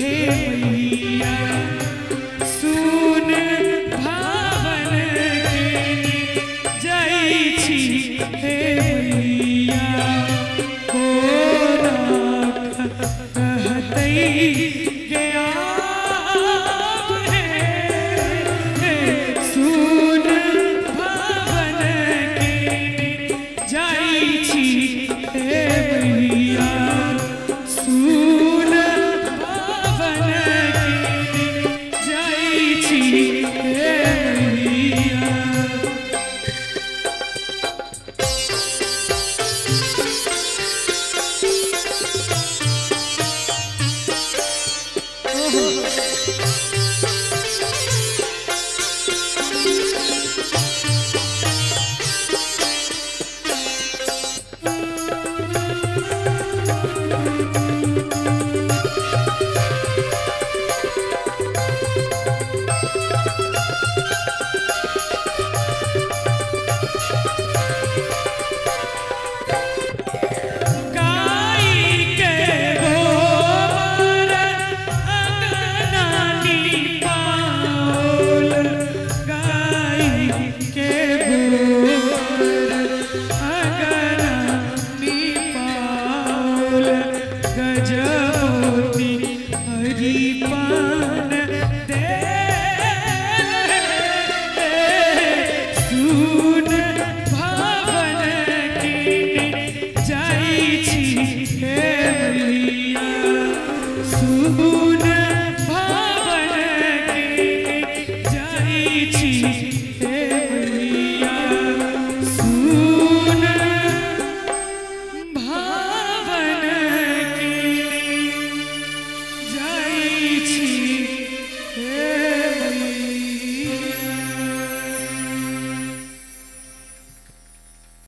हे सुन भावन जाई छी को राख Zorro. Ooh.